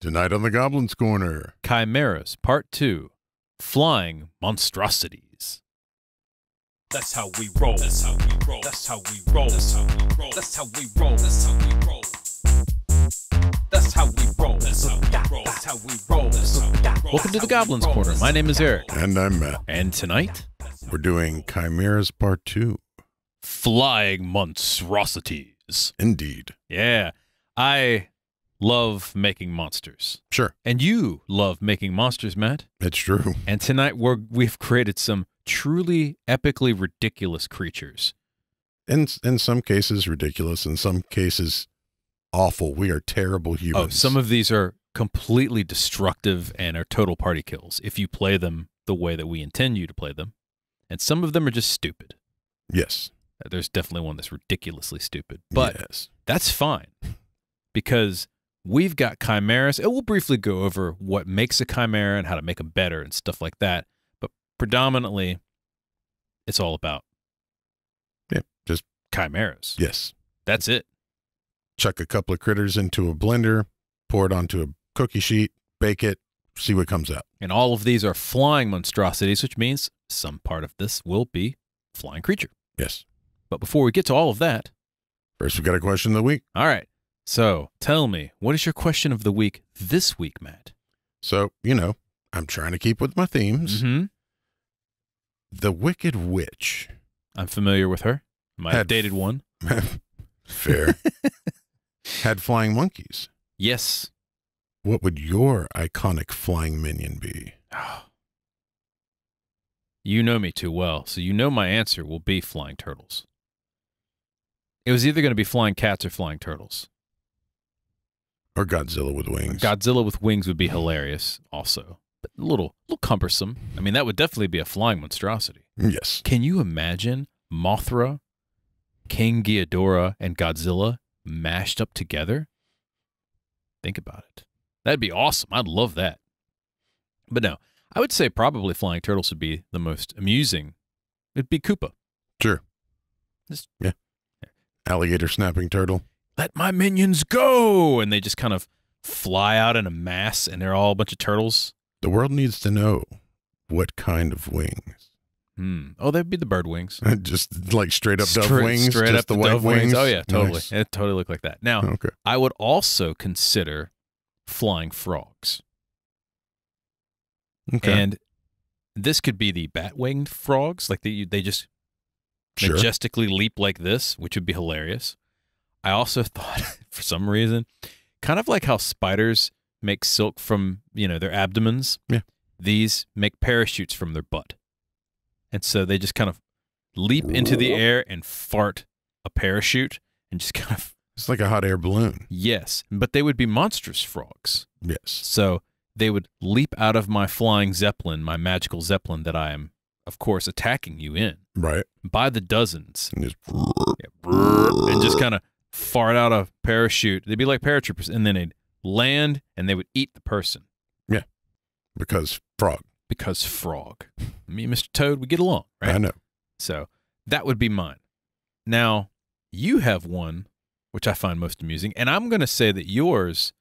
Tonight on the Goblin's Corner. Chimeras, Part 2 Flying Monstrosities. That's how we roll. That's how we roll. That's how we roll. That's how we roll. That's how we roll. That's how we roll. That's how we roll. That's how we roll. That's how we roll. That's how we roll. Welcome to the Goblin's Corner. My name is Eric. And I'm Matt. And tonight, We're doing Chimeras Part 2. Flying Monstrosities. Indeed. Yeah. I love making monsters. Sure, And you love making monsters, Matt. it's true. And tonight we're we've created some truly epically ridiculous creatures. In, in some cases, ridiculous. In some cases, awful. We are terrible oh, humans. Oh, some of these are completely destructive and are total party kills if you play them the way that we intend you to play them. And some of them are just stupid. Yes. There's definitely one that's ridiculously stupid. But yes. that's fine because we've got chimeras and we'll briefly go over what makes a chimera and how to make them better and stuff like that. But predominantly, it's all about Yeah, just chimeras. yes. That's it. Chuck a couple of critters into a blender, pour it onto a cookie sheet, bake it, see what comes out. And all of these are flying monstrosities, which means some part of this will be flying creature. Yes. But before we get to all of that, First, we've got a question of the week. all right. So tell me, what is your question of the week this week, Matt? So, you know, I'm trying to keep with my themes. Mm-hmm. The Wicked Witch. I'm familiar with her. Have Had- dated one. Fair. had flying monkeys. Yes. What would your iconic flying minion be? You know me too well, so you know my answer will be flying turtles. It was either going to be flying cats or flying turtles. Or Godzilla with wings? Godzilla with wings would be hilarious, also, but a little, little cumbersome. I mean, that would definitely be a flying monstrosity. yes. Can you imagine Mothra, King Ghidorah, and Godzilla mashed up together? Think about it. That'd be awesome. I'd love that. But no, I would say probably flying turtles would be the most amusing. It'd be Koopa. Sure. Just- yeah. Alligator snapping turtle. Let my minions go! And they just kind of fly out in a mass, and they're all a bunch of turtles. The world needs to know what kind of wings. Hmm. Oh, that'd be the bird wings. just like straight up dove Straight- wings. Straight just up the, the dove wings. Oh yeah, totally. Nice. It totally looked like that. Now, Okay. I would also consider flying frogs. Okay. And this could be the bat-winged frogs, like they they just sure. majestically leap like this, which would be hilarious. I also thought, for some reason, kind of like how spiders make silk from you know their abdomens. Yeah. These make parachutes from their butt, and so they just kind of leap into the air and fart a parachute, and just kind of It's like a hot air balloon. yes, but they would be monstrous frogs. Yes. So they would leap out of my flying zeppelin, my magical zeppelin that I am, of course, attacking you in Right. by the dozens, And just and just kind of fart out a parachute. They'd be like paratroopers, and then they'd land and they would eat the person Yeah, because frog. because frog. Me and Mr. Toad, we get along, right? I know. So that would be mine. Now, you have one which I find most amusing, and I'm going to say that yours,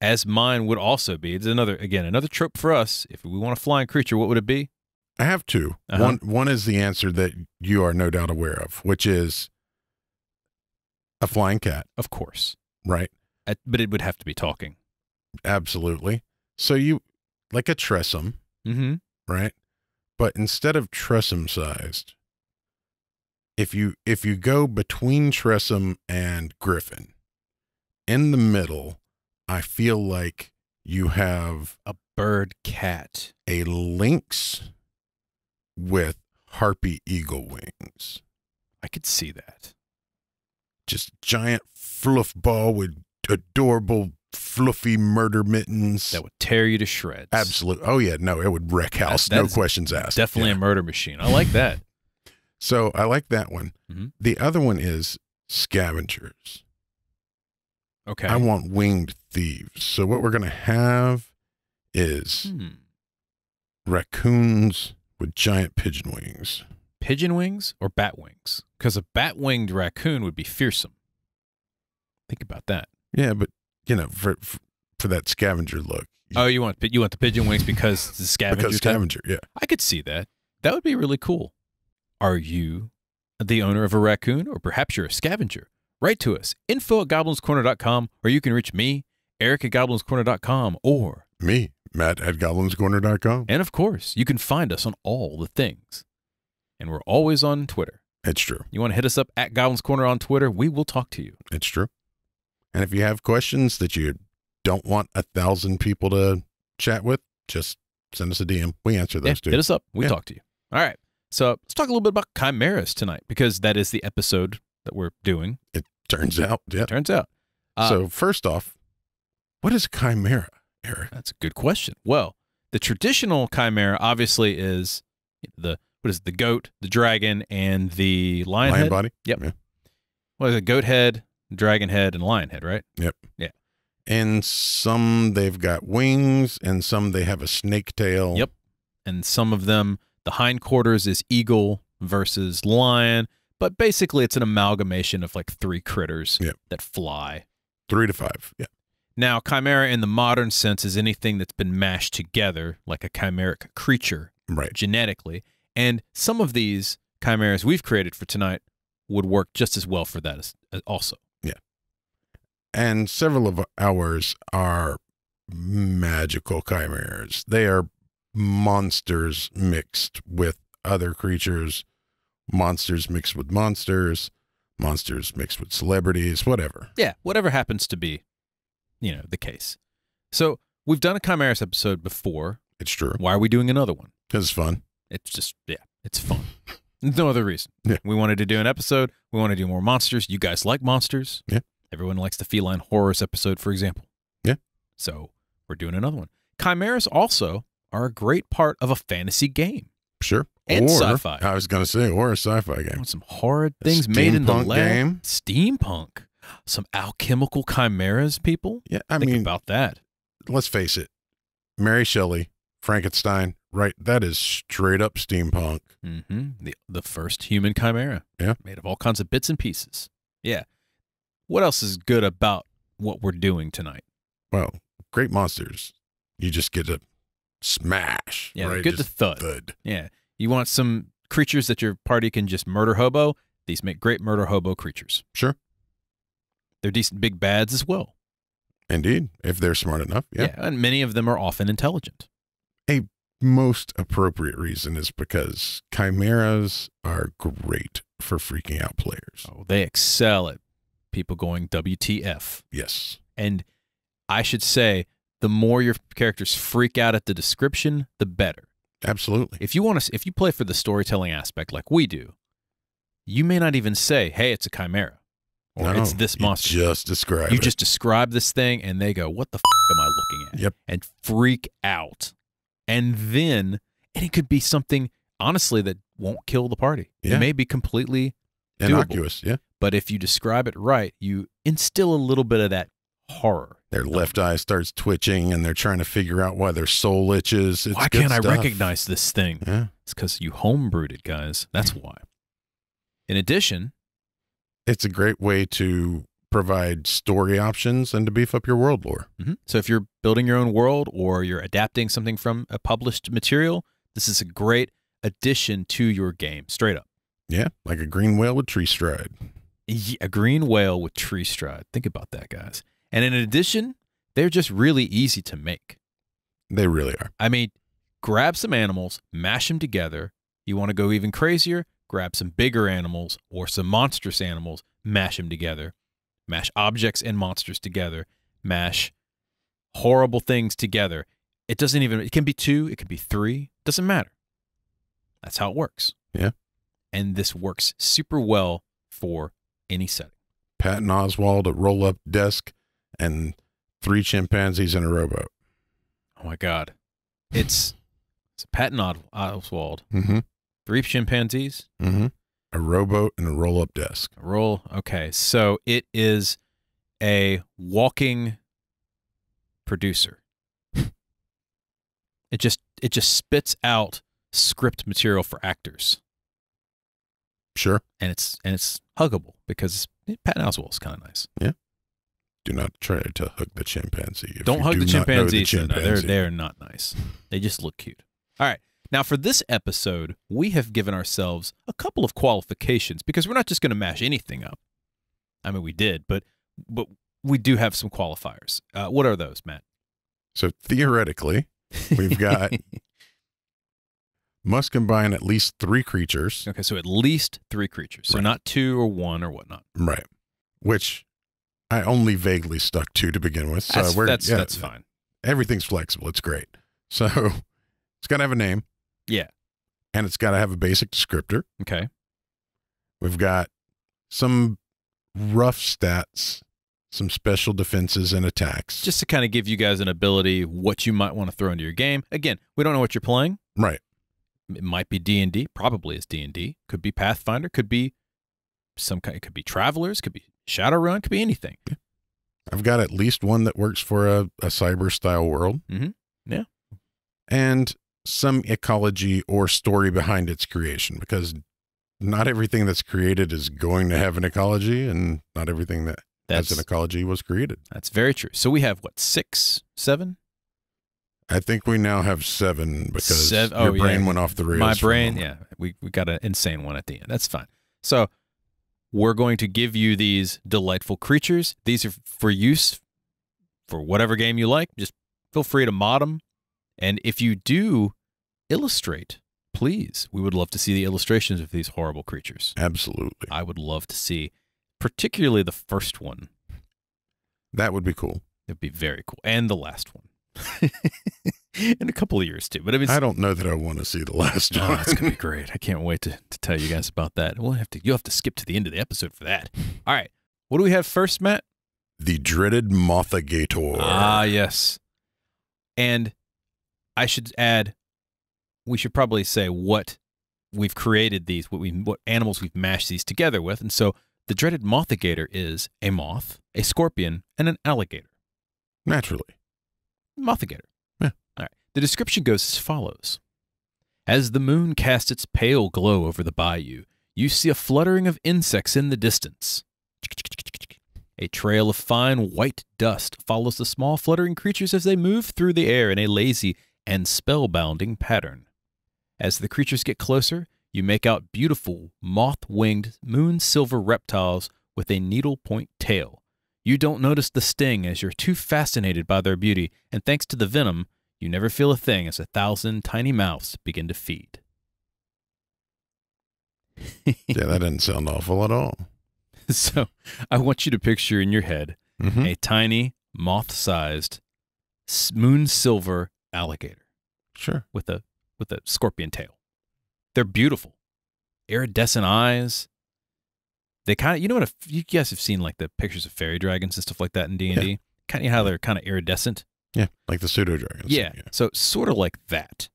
as mine would also be, it's another again another trope for us. If we want a flying creature, what would it be? I have 2 Uh-huh. One one is the answer that you are no doubt aware of, which is a flying cat, Of course, right? Uh, but it would have to be talking. Absolutely. So you like a tressym, Mm-hmm. right? But instead of tressym sized, if you if you go between tressym and griffin, in the middle, I feel like you have A bird cat. a lynx with harpy eagle wings. I could see that. Just giant fluff ball with adorable fluffy murder mittens. That would tear you to shreds. Absolutely. Oh yeah, no, it would wreck house. That- no questions asked. Definitely Yeah. a murder machine. I like that. So I like that one. Mhm. The other one is scavengers. Okay. I want winged thieves. So what we're gonna have is Hmm. raccoons with giant pigeon wings. Pigeon wings or bat wings? Because a bat winged raccoon would be fearsome. Think about that. Yeah, but you know, for for, for that scavenger look. Oh, you want you want the pigeon wings because the scavenger because type? scavenger, yeah. I could see that. That would be really cool. Are you the owner of a raccoon, or perhaps you're a scavenger? Write to us, info at goblinscorner.com, or you can reach me, Eric at goblinscorner.com, or, Me, Matt at goblinscorner.com. and of course, you can find us on all the things. And we're always on Twitter. It's true. You want to hit us up at Goblins Corner on Twitter? We will talk to you. It's true. And if you have questions that you don't want a thousand people to chat with, just send us a DM. We answer Yeah, those too. hit us up. We Yeah. talk to you. All right. So let's talk a little bit about chimeras tonight because that is the episode that we're doing. It turns out, yeah. It Turns out. Uh, so first off, what is a chimera, Eric? That's a good question. Well, the traditional chimera obviously is the what is it, the goat, the dragon, and the lion, Lion head. body? Yep. Yeah. What is it? Goat head, dragon head, and lion head, right? Yep. Yeah. And some they've got wings, and some they have a snake tail. Yep. And some of them, the hindquarters is eagle versus lion, but basically it's an amalgamation of like three critters Yep. that fly. Three to five. Yeah. Now, chimera in the modern sense is anything that's been mashed together, like a chimeric creature Right. genetically. And some of these chimeras we've created for tonight would work just as well for that as, as also. Yeah. And several of ours are magical chimeras. They are monsters mixed with other creatures, monsters mixed with monsters, monsters mixed with celebrities, whatever. Yeah, whatever happens to be, you know, the case. So we've done a chimeras episode before. It's true. Why are we doing another one? Because it's fun. It's just, yeah, it's fun. There's no other reason. Yeah. We wanted to do an episode. We want to do more monsters. You guys like monsters. Yeah. Everyone likes the feline horrors episode, for example. Yeah. So we're doing another one. Chimeras also are a great part of a fantasy game. Sure. And or, sci-fi. I was going to say, or a sci fi game. some horrid things made in the lab. game? Steampunk. Some alchemical chimeras, people. Yeah. I Think mean, about that. let's face it. Mary Shelley, Frankenstein, right? That is straight up steampunk. hmm The the first human chimera. Yeah. Made of all kinds of bits and pieces. Yeah. What else is good about what we're doing tonight? Well, great monsters. You just get to smash. Yeah, right? good to thud. thud. Yeah. You want some creatures that your party can just murder hobo? These make great murder hobo creatures. Sure. They're decent big bads as well. Indeed, if they're smart enough. Yeah. And many of them are often intelligent. Most appropriate reason is because chimeras are great for freaking out players. Oh, they excel at people going WTF. Yes. And I should say, the more your characters freak out at the description, the better. Absolutely. If you want to, if you play for the storytelling aspect like we do, you may not even say, "Hey, it's a chimera," or No, "It's this you monster." just describe you it. just describe this thing, and they go, "What the f- am I looking at?" Yep. and freak out. And then, and it could be something honestly that won't kill the party. Yeah. It may be completely doable. innocuous. Yeah. But if you describe it right, you instill a little bit of that horror. Their left eye starts twitching and they're trying to figure out why their soul itches. It's Why can't I recognize this thing? Yeah. It's because you homebrewed it, guys. That's why. In addition, It's a great way to provide story options and to beef up your world lore. mhm, so if you're building your own world or you're adapting something from a published material, this is a great addition to your game. Straight up. Yeah. Like a green whale with tree stride. A green whale with tree stride. Think about that, guys. And in addition, they're just really easy to make. They really are. I mean, grab some animals, mash them together. You want to go even crazier? Grab some bigger animals or some monstrous animals, mash them together. Mash objects and monsters together. Mash horrible things together. It doesn't even, it can be two, it can be three, doesn't matter. That's how it works. Yeah. And this works super well for any setting. Patton Oswalt, a roll up desk, and three chimpanzees in a rowboat. Oh my God. It's, it's Patton Os- Oswalt, Mm-hmm. three chimpanzees, Mm-hmm. A rowboat and a roll up desk. Roll. Okay. So it is a walking producer. It just it just spits out script material for actors, Sure. and it's and it's huggable because Pat Oswalt is kind of nice. Yeah. Do not try to hug the chimpanzee. If Don't hug do the not know chimpanzees. No, they're chimpanzee. they're not nice. They just look cute. All right. Now for this episode, we have given ourselves a couple of qualifications because we're not just going to mash anything up. I mean, we did, but but we do have some qualifiers. Uh, what are those, Matt? So theoretically, We've got- must combine at least three creatures. okay, so at least three creatures, so Right. not two or one or whatnot. Right. Which I only vaguely stuck to to begin with. So That's we're that's, yeah, that's fine. everything's flexible. It's great. So it's got to have a name. Yeah. And it's got to have a basic descriptor. Okay. We've got some rough stats, some special defenses and attacks. Just to kind of give you guys an ability what you might want to throw into your game. Again, we don't know what you're playing. right. It might be D and D. Probably is D and D. Could be Pathfinder. Could be some kind. It could be Travelers. Could be Shadowrun. Could be anything. I've got at least one that works for a, a cyber style world. Mhm. Yeah. And some ecology or story behind its creation because not everything that's created is going to have an ecology and not everything that That's has an ecology was created. that's very true. So we have what six, seven? I think we now have seven because Sev- oh, your oh, yeah. brain went off the rails. My brain. Yeah, we we got an insane one at the end. That's fine. So we're going to give you these delightful creatures. These are for use for whatever game you like. Just feel free to mod them. And if you do illustrate, please, we would love to see the illustrations of these horrible creatures. Absolutely. I would love to see, particularly the first one. That would be cool. It'd be very cool, and the last one, in a couple of years too. But I mean, I don't know that I want to see the last oh, one. that's gonna be great. I can't wait to, to tell you guys about that. We'll have to you'll have to skip to the end of the episode for that. All right, what do we have first, Matt? the dreaded Mothagator. Ah, yes. And I should add, we should probably say what we've created these, what we what animals we've mashed these together with, and so the dreaded Mothagator is a moth, a scorpion, and an alligator. Naturally. Mothagator. Yeah. All right. The description goes as follows As the moon casts its pale glow over the bayou, you see a fluttering of insects in the distance. A trail of fine white dust follows the small fluttering creatures as they move through the air in a lazy and spellbounding pattern. As the creatures get closer, you make out beautiful moth winged moon silver reptiles with a needle point tail. You don't notice the sting as you're too fascinated by their beauty, and thanks to the venom, you never feel a thing as a thousand tiny mouths begin to feed. Yeah, that doesn't sound awful at all. so I want you to picture in your head Mhm. a tiny, moth sized, moon silver alligator Sure. with a, with a scorpion tail. They're beautiful, iridescent eyes. They kind of, you know what, if you guys have seen like the pictures of fairy dragons and stuff like that in D&D? Kind of how they're kind of iridescent. Yeah, like the pseudo dragons. Yeah. So sort of like that,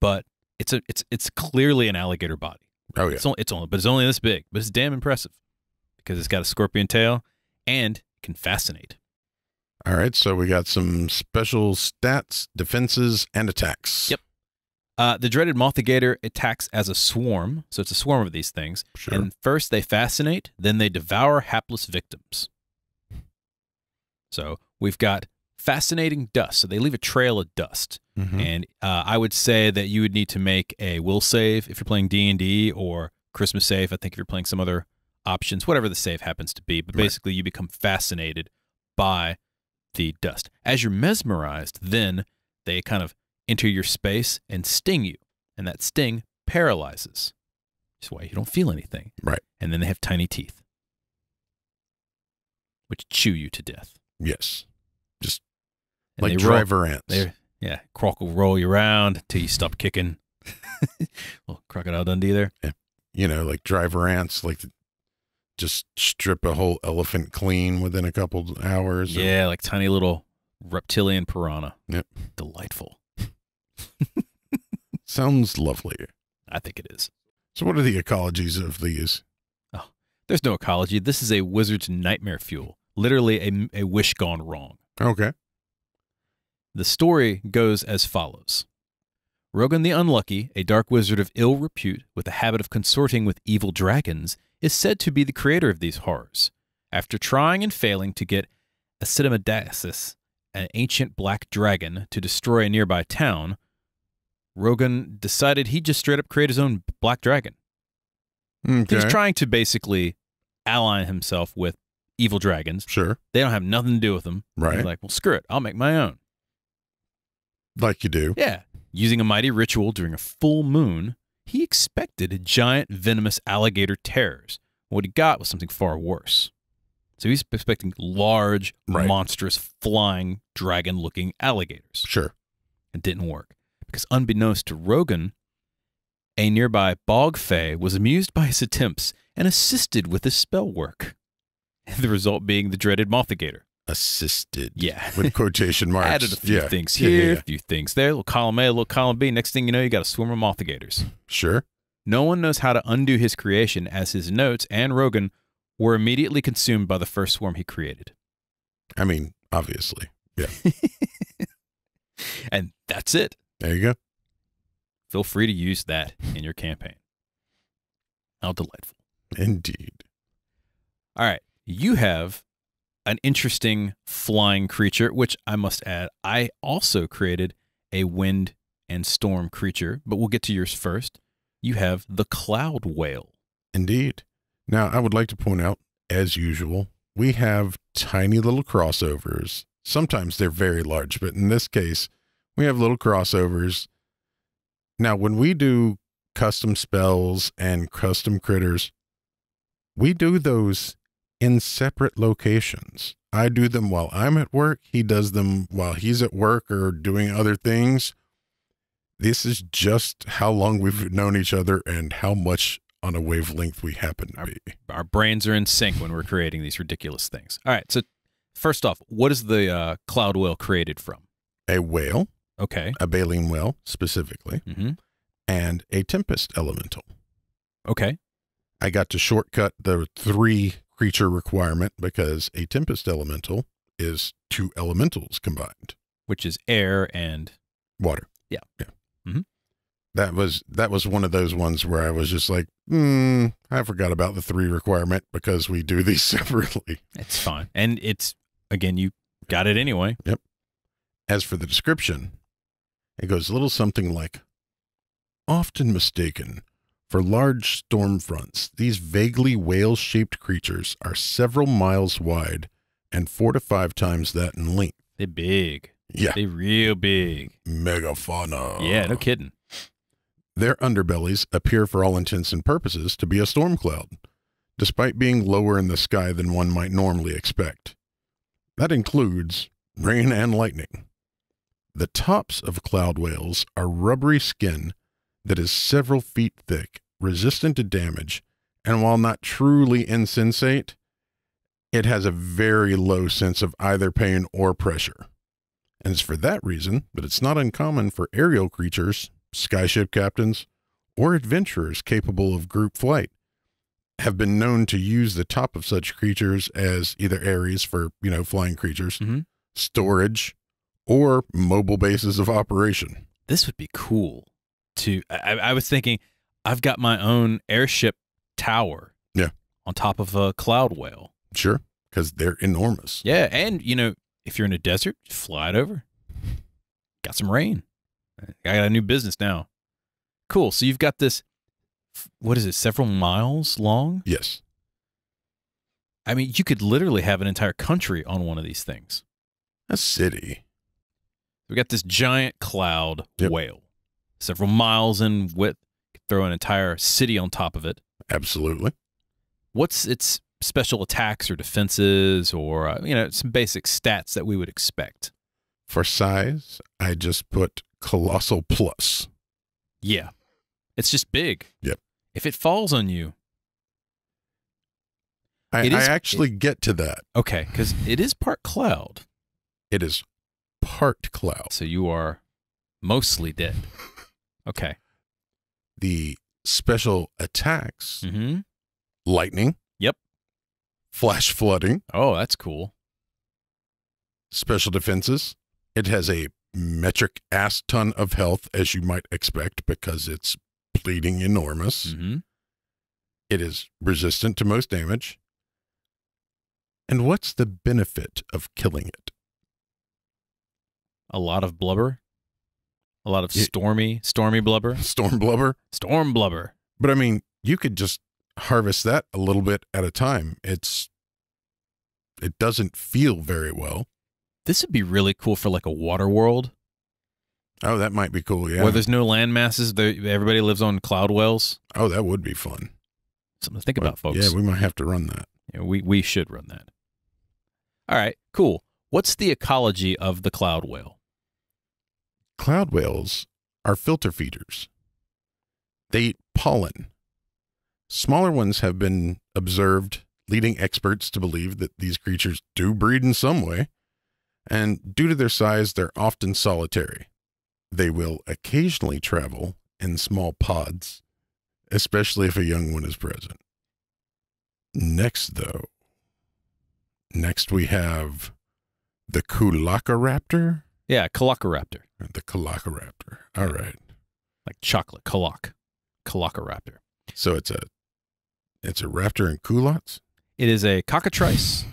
but it's a it's it's clearly an alligator body. Oh yeah. It's only it's only but it's only this big, but it's damn impressive because it's got a scorpion tail and can fascinate. All right. So we got some special stats, defenses, and attacks. Yep. Uh, the dreaded Mothagator attacks as a swarm, so it's a swarm of these things. Sure. And first they fascinate, then they devour hapless victims. So we've got fascinating dust. So they leave a trail of dust. Mhm. and uh, I would say that you would need to make a will save if you're playing D and D or charisma save. I think if you're playing some other options, whatever the save happens to be, but Right. basically you become fascinated by the dust. As you're mesmerized, then they kind of enter your space and sting you, and that sting paralyzes. That's why you don't feel anything. Right. And then they have tiny teeth, which chew you to death. Yes. Just And like they roll- driver ants. Yeah, Croc will roll you around until you stop kicking. Little crocodile Dundee there. Yeah. You know, like driver ants, like just strip a whole elephant clean within a couple hours. or- Yeah, like tiny little reptilian piranha. Yep. Delightful. Sounds lovely. I think it is. So, what are the ecologies of these? Oh, there's no ecology. This is a wizard's nightmare fuel. Literally a, a wish gone wrong. Okay. The story goes as follows Rogan the Unlucky, a dark wizard of ill repute with a habit of consorting with evil dragons, is said to be the creator of these horrors. After trying and failing to get Acidomedasis, an ancient black dragon, to destroy a nearby town, Rogan decided he'd just straight up create his own black dragon. Okay. trying to basically ally himself with evil dragons. Sure. They don't have nothing to do with them. Right. He's like, well, screw it. I'll make my own. Like you do. Yeah. Using a mighty ritual during a full moon, he expected giant venomous alligator terrors. What he got was something far worse. So he's expecting large, Right. monstrous, flying, dragon looking alligators. Sure. It didn't work. Because unbeknownst to Rogan, a nearby bog fae was amused by his attempts and assisted with his spell work. The result being the dreaded Mothigator. Assisted. Yeah. With quotation marks. Added a few Yeah. things Yeah, here, yeah, a few things there, a little column A, a little column B. Next thing you know, you got a swarm of Mothigators. Sure. No one knows how to undo his creation, as his notes and Rogan were immediately consumed by the first swarm he created. I mean, obviously. Yeah. and that's it. There you go. Feel free to use that in your campaign. How delightful. Indeed. All right. You have an interesting flying creature, which I must add, I also created a wind and storm creature, but we'll get to yours first. You have the cloud whale. Indeed. Now, I would like to point out, as usual, we have tiny little crossovers. Sometimes they're very large, but in this case, we have little crossovers. Now, when we do custom spells and custom critters, we do those in separate locations. I do them while I'm at work. He does them while he's at work or doing other things. This is just how long we've known each other and how much on a wavelength we happen to be. Our brains are in sync when we're creating these ridiculous things. All right. So, first off, what is the uh, cloud whale created from? A whale, Okay. a baleen whale specifically, Mm-hmm. and a tempest elemental. Okay. I got to shortcut the three creature requirement because a tempest elemental is two elementals combined. Which is air and Water. Yeah. Yeah. Mhm. That was that was one of those ones where I was just like, hmm, I forgot about the three requirement because we do these separately. it's fine. And it's, again, you got it anyway. Yep. As for the description, it goes a little something like often mistaken for large storm fronts. These vaguely whale shaped creatures are several miles wide and four to five times that in length. They're big. Yeah, They're real big. megafauna. Yeah, no kidding. Their underbellies appear for all intents and purposes to be a storm cloud, despite being lower in the sky than one might normally expect. That includes rain and lightning. The tops of cloud whales are rubbery skin that is several feet thick, resistant to damage, and while not truly insensate, it has a very low sense of either pain or pressure. And it's for that reason that it's not uncommon for aerial creatures, skyship captains, or adventurers capable of group flight have been known to use the top of such creatures as either areas for, you know, flying creatures, Mhm. storage, or mobile bases of operation. This would be cool to. I, I was thinking, I've got my own airship tower. Yeah. On top of a cloud whale. Sure, because they're enormous. Yeah. And, you know, if you're in a desert, fly it over. Got some rain. I got a new business now. Cool. So you've got this, what is it, several miles long? Yes. I mean, you could literally have an entire country on one of these things. A city. We got this giant cloud Yep. whale, several miles in width. Could throw an entire city on top of it. Absolutely. What's its special attacks or defenses, or uh, you know, some basic stats that we would expect? For size, I just put colossal plus. Yeah, it's just big. Yep. If it falls on you, I, It is- I actually get to that. okay, because it is part cloud, It is part cloud. so you are mostly dead. Okay. The special attacks, Mm-hmm. lightning. Yep. Flash flooding, Oh, that's cool. special defenses. It has a metric ass ton of health, as you might expect, because it's bleeding enormous. Mm-hmm. It is resistant to most damage. And what's the benefit of killing it? A lot of blubber. A lot of stormy, stormy blubber. Storm blubber? Storm blubber. But I mean, you could just harvest that a little bit at a time. It's it doesn't feel very well. This would be really cool for like a water world Oh, that might be cool. Yeah. where there's no land masses. Everybody lives on cloud whales. oh, that would be fun. Something to think Well, about, folks. Yeah, we might have to run that. Yeah, we we should run that. All right, cool. What's the ecology of the cloud whale? Cloud whales are filter feeders. They eat pollen. Smaller ones have been observed, leading experts to believe that these creatures do breed in some way. And due to their size, they're often solitary. They will occasionally travel in small pods, especially if a young one is present. Next, though, next we have the Kulakaraptor. Yeah, Colocoraptor, The Colocoraptor. All right. like chocolate, coloc, Colocoraptor. So it's a it's a raptor in culottes? It is a cockatrice,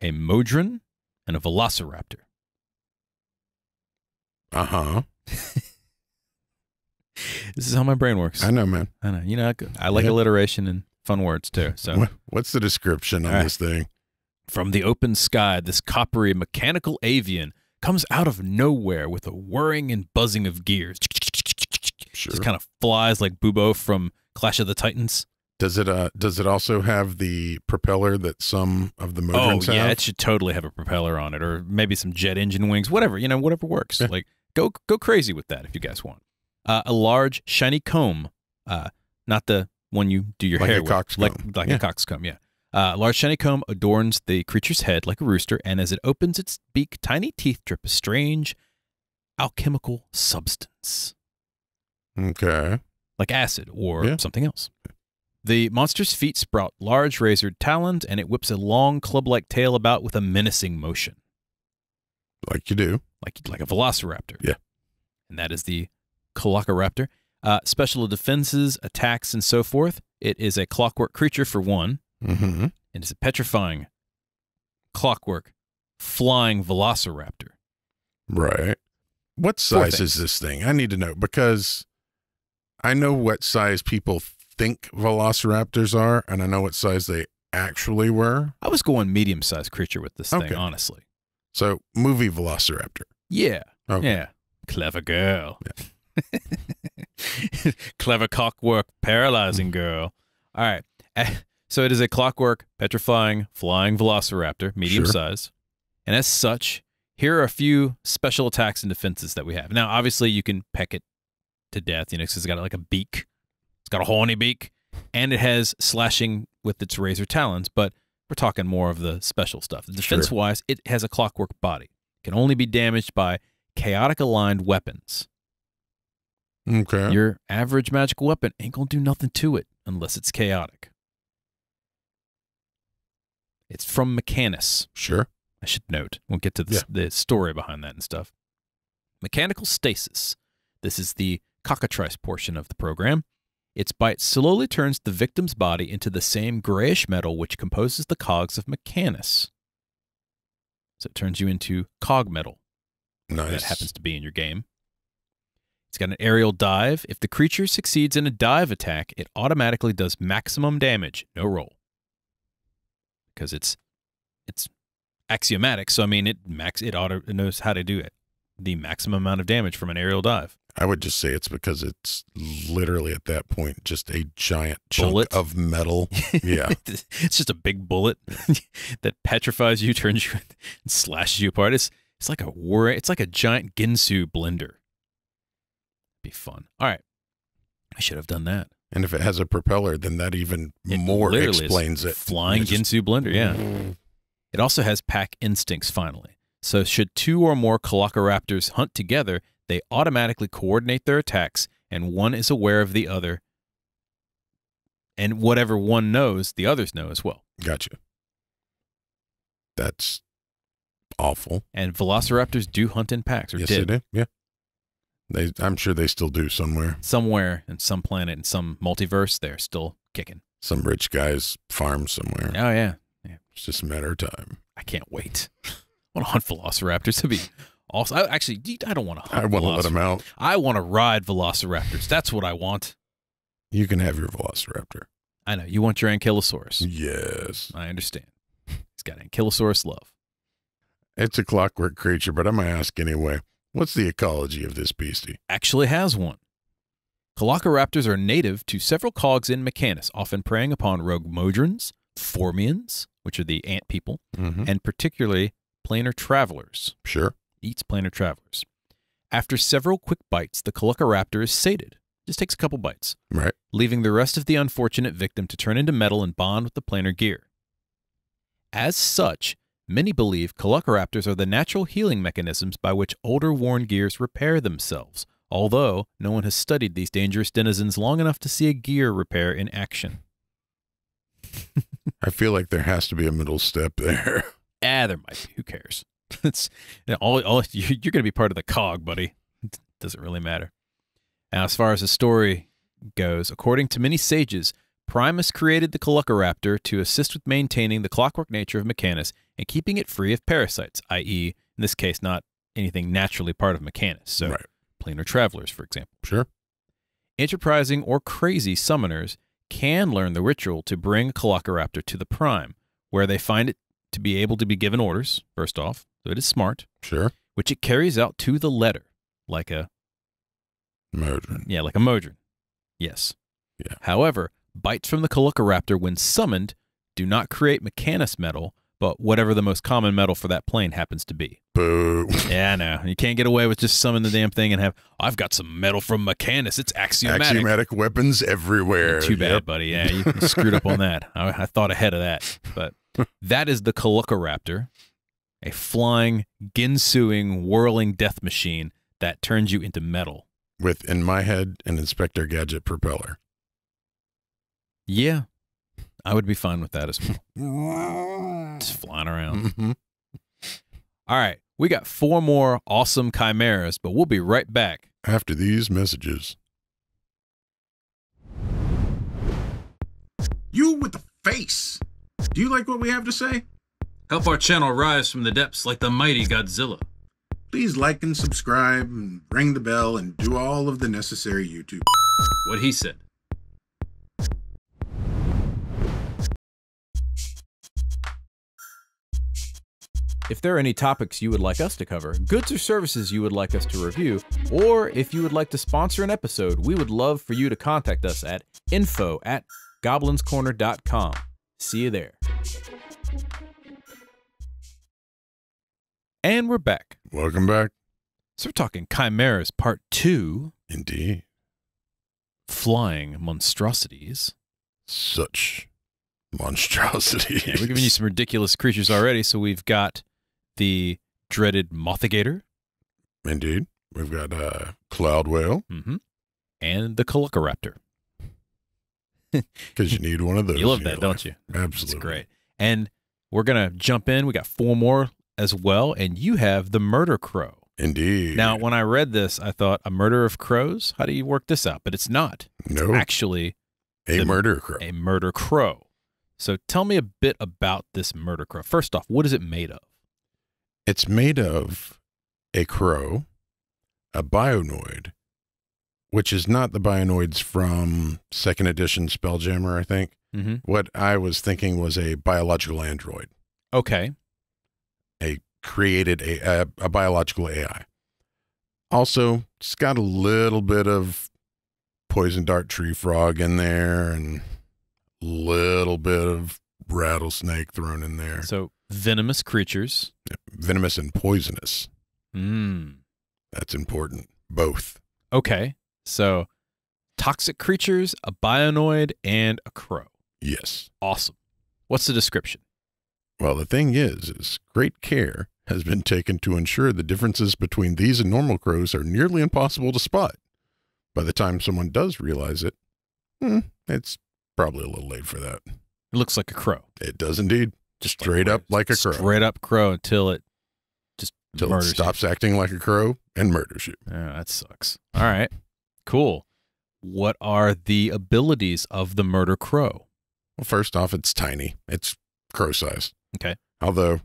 a modron, and a velociraptor. Uh-huh. This is how my brain works. I know, man. I know. You know, I like Yeah. alliteration and fun words too. So, what's the description on right. this thing? from the open sky, this coppery mechanical avian comes out of nowhere with a whirring and buzzing of gears. Sure. Just kind of flies like Bubo from Clash of the Titans. Does it uh does it also have the propeller that some of the Oh Modrons yeah, have? it should totally have a propeller on it, or maybe some jet engine wings, whatever you know, whatever works. Yeah. Like go go crazy with that if you guys want. Uh, a large shiny comb, uh, not the one you do your Like a hair with, cock's like comb. like Yeah. a coxcomb. Yeah, uh, a large shiny comb adorns the creature's head like a rooster, and as it opens its beak, tiny teeth drip a strange alchemical substance Okay. like acid or Yeah. something else. The monster's feet sprout large razored talons, and it whips a long club-like tail about with a menacing motion, Like you do. like like a velociraptor. Yeah. and that is the Colocoraptor. Uh, special defenses, attacks, and so forth. It is a clockwork creature for one, Mm-hmm. and it's a petrifying clockwork flying velociraptor. Right. What Four size is things. this thing? I need to know because I know what size people think velociraptors are, and I know what size they actually were. I was going medium-sized creature with this Okay. thing, honestly. So movie velociraptor. Yeah. Okay. Yeah. Clever girl. Clever cockwork, paralyzing girl. All right. So it is a clockwork, petrifying, flying velociraptor, medium Sure. size. And as such, here are a few special attacks and defenses that we have. Now, obviously, you can peck it to death, you know, 'cause it's got like a beak. It's got a horny beak, and it has slashing with its razor talons, but we're talking more of the special stuff. Defense wise, it has a clockwork body. Can only be damaged by chaotic aligned weapons. Okay. Your average magical weapon ain't gonna do nothing to it unless it's chaotic. It's from Mechanus, sure. I should note. We'll get to the, Yeah. the story behind that and stuff. Mechanical stasis. This is the cockatrice portion of the program. Its bite slowly turns the victim's body into the same grayish metal which composes the cogs of Mechanus. So it turns you into cog metal Nice. that happens to be in your game. It's got an aerial dive. If the creature succeeds in a dive attack, it automatically does maximum damage, no roll. Because it's it's axiomatic, so I mean it max it auto it knows how to do it. The maximum amount of damage from an aerial dive. I would just say it's because it's literally at that point just a giant chunk Bullet? of metal. Yeah. it's just a big bullet that petrifies you, turns you, and slashes you apart. It's it's like a war. It's like a giant Ginsu blender. Be fun. All right, I should have done that. And if it has a propeller, then that even It more explains it. Flying just- Ginsu blender. Yeah. Mm-hmm. It also has pack instincts. Finally, so should two or more Colocoraptors hunt together, they automatically coordinate their attacks, and one is aware of the other. And whatever one knows, the others know as well. Gotcha. That's awful. And velociraptors do hunt in packs, or yes, did. they do. Yeah. They, I'm sure they still do somewhere. Somewhere in some planet, in some multiverse, they're still kicking. Some rich guy's farm somewhere. Oh, yeah. yeah. It's just a matter of time. I can't wait. I want to hunt velociraptors. To be also, I, actually, I don't want to hunt. I want to let them out. I want to ride velociraptors. That's what I want. You can have your Velociraptor. I know you want your ankylosaurus. Yes. I understand. He's got ankylosaurus love. It's a clockwork creature, but I'm going to ask anyway. What's the ecology of this beastie? Actually has one. Colociraptors are native to several cogs in Mechanus, often preying upon rogue modrons, formians, which are the ant people, Mm-hmm. and particularly planar travelers. Sure. Eats planar travelers. After several quick bites, the Colociraptor is sated. Just takes a couple bites, Right. leaving the rest of the unfortunate victim to turn into metal and bond with the planar gear. As such, many believe Colociraptors are the natural healing mechanisms by which older worn gears repair themselves, although no one has studied these dangerous denizens long enough to see a gear repair in action. I feel like there has to be a middle step there. Ah, there might be. Who cares? it's you know, all, all you- you're going to be part of the cog, buddy. It doesn't really matter. Now, as far as the story goes, according to many sages, Primus created the Colociraptor to assist with maintaining the clockwork nature of Mechanus and keeping it free of parasites, i.e., in this case, not anything naturally part of Mechanus. So, Right. planar travelers, for example. Sure. Enterprising or crazy summoners can learn the ritual to bring a Colociraptor to the Prime, where they find it to be able to be given orders, first off, so it is smart, Sure. which it carries out to the letter, like a Modron. yeah, like a Modron. Yes. Yeah. However, bites from the Colociraptor when summoned do not create Mechanus metal, but whatever the most common metal for that plane happens to be. Boo. Yeah, no, you can't get away with just summon the damn thing and have I've got some metal from Mechanus. It's axiomatic. Axiomatic weapons everywhere. Too bad, Yep. buddy. Yeah, you, screwed up on that. I, I thought ahead of that. But that is the Colociraptor, a flying, ginsuing, whirling death machine that turns you into metal. With, in my head, an Inspector Gadget propeller. Yeah, I would be fine with that as well. Just flying around. Mhm. All right, we got four more awesome chimeras, but we'll be right back. After these messages. You with the face. Do you like what we have to say? Help our channel rise from the depths like the mighty Godzilla. Please like and subscribe and ring the bell and do all of the necessary YouTube. What he said. If there are any topics you would like us to cover, goods or services you would like us to review, or if you would like to sponsor an episode, we would love for you to contact us at info at goblinscorner.com. See you there. And we're back. Welcome back. So we're talking Chimeras Part 2 Indeed. Flying Monstrosities. Such monstrosity. Yeah, we're giving you some ridiculous creatures already. So we've got the dreaded Mothigator Indeed. We've got uh, Cloud Whale, mm-hmm, and the Colociraptor. because you need one of those. You love that, your don't you? Absolutely. It's great. And we're going to jump in. We got four more as well. And you have the Murder Crow. Indeed. Now, when I read this, I thought, a murder of crows? How do you work this out? But it's not. no, Actually, a the- murder crow. a murder crow. So tell me a bit about this murder crow. First off, what is it made of? It's made of a crow, a bionoid, which is not the bionoids from second edition Spelljammer, I think. Mm-hmm. What I was thinking was a biological android, Okay. a created a, a, a biological AI. Also, it's got a little bit of poison dart tree frog in there and a little bit of rattlesnake thrown in there. So venomous creatures. Venomous and poisonous. Mm. That's important. Both. Okay. So toxic creatures, a bionoid, and a crow. Yes. Awesome. What's the description? Well, the thing is, is great care has been taken to ensure the differences between these and normal crows are nearly impossible to spot. By the time someone does realize it, hmm, it's probably a little late for that. It looks like a crow. It does indeed. Just Straight up like a crow. Straight up crow until it just Till it murders you. stops acting like a crow and murders you. Oh, that sucks. All right. Cool. What are the abilities of the murder crow? Well, first off, it's tiny. It's crow sized. Okay. Although,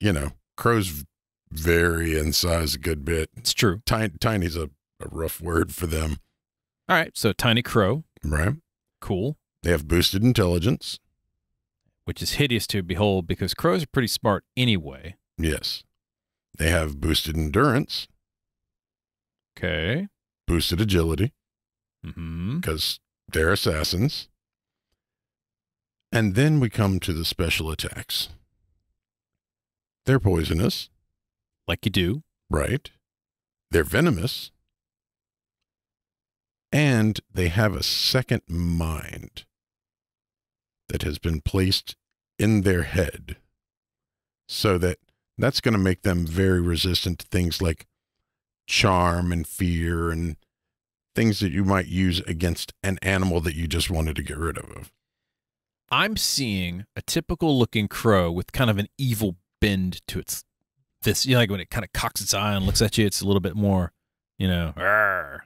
you know, crows vary in size a good bit. It's true. Tiny, tiny's a, a rough word for them, All right. So tiny crow, right? cool, They have boosted intelligence. Which is hideous to behold because crows are pretty smart anyway. Yes. They have boosted endurance, Okay. boosted agility, Mm-hmm. because they're assassins. And then we come to the special attacks. They're poisonous, Like you do. right? They're venomous. And they have a second mind that has been placed in their head so that that's going to make them very resistant to things like charm and fear and things that you might use against an animal that you just wanted to get rid of. I'm seeing a typical looking crow with kind of an evil bend to its this you know, like when it kind of cocks its eye and looks at you, it's a little bit more, you know, "Arr."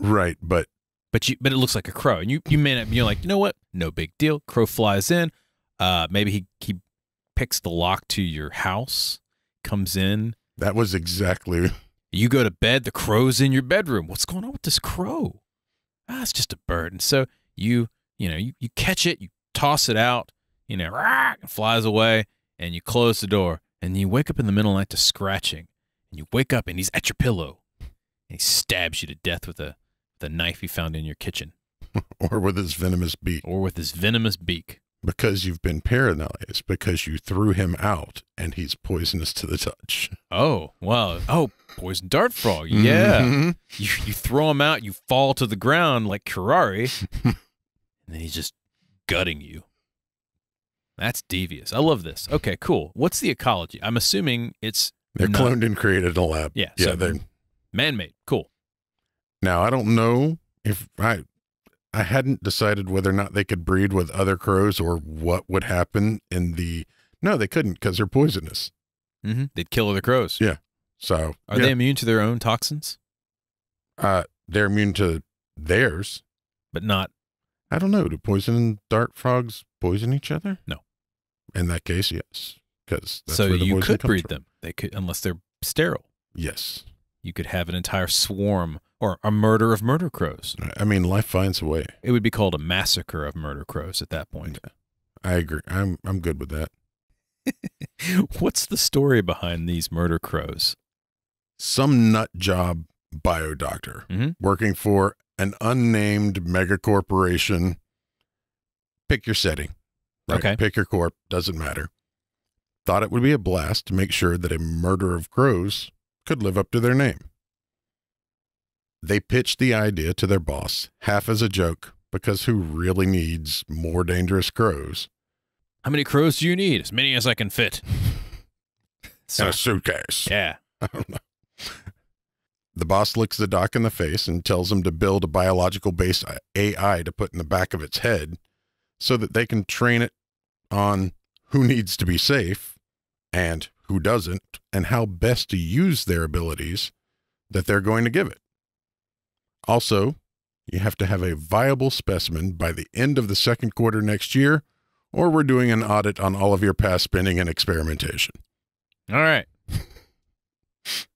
Right, but but you but it looks like a crow. And you you may not you're like, you know what? No big deal. Crow flies in. Uh maybe he he picks the lock to your house, comes in. that was exactly You go to bed, the crow's in your bedroom. What's going on with this crow? Ah, it's just a bird. And so you, you know, you, you catch it, you toss it out, you know, rah, it flies away, and you close the door. And you wake up in the middle of the night to scratching. And you wake up and he's at your pillow. And he stabs you to death with a, the knife he found in your kitchen or with his venomous beak or with his venomous beak. because you've been paralyzed because you threw him out and he's poisonous to the touch. Oh, wow. Oh, poison dart frog. Yeah. Mhm. You, you throw him out, you fall to the ground like Kirari, and then he's just gutting you. That's devious. I love this. Okay, cool. What's the ecology? I'm assuming it's They're not cloned and created in a lab. Yeah, Yeah. so- they're, man made. Cool. now I don't know if I I hadn't decided whether or not they could breed with other crows or what would happen in the no, they couldn't because they're poisonous. Mm -hmm. They'd kill other crows. Yeah. So Are yeah, they immune to their own toxins? uh they're immune to theirs. But not. I don't know. Do poison and dart frogs poison each other? No. In that case, yes. Because so you could breed them. They could, unless they're sterile. Yes. You could have an entire swarm or a murder of murder crows. I mean, life finds a way. It would be called a massacre of murder crows at that point. I agree. I'm I'm good with that. What's the story behind these murder crows? Some nut job bio doctor Mhm. working for an unnamed mega corporation. Pick your setting. right? Okay. Pick your corp. Doesn't matter. Thought it would be a blast to make sure that a murder of crows could live up to their name. They pitched the idea to their boss, half as a joke, because who really needs more dangerous crows? How many crows do you need? As many as I can fit. in a suitcase. yeah. I don't know. The boss looks the doc in the face and tells him to build a biological based AI to put in the back of its head so that they can train it on who needs to be safe and who doesn't and how best to use their abilities that they're going to give it. Also, you have to have a viable specimen by the end of the second quarter next year, or we're doing an audit on all of your past spending and experimentation. All right.